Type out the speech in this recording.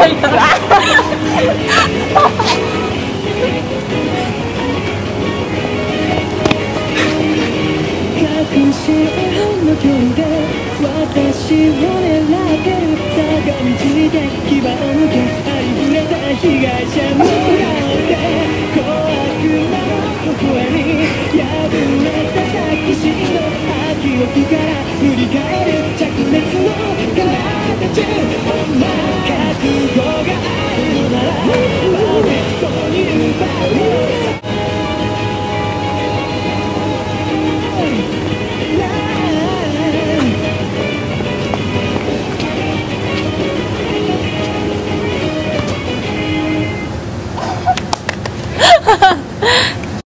隠し絵の距離で私を狙ってる坂道で牙を抜けありふれた被害者向かって怖くなる声に破れたタキシード吐き置きから振り返る灼熱の体中お前覚 You.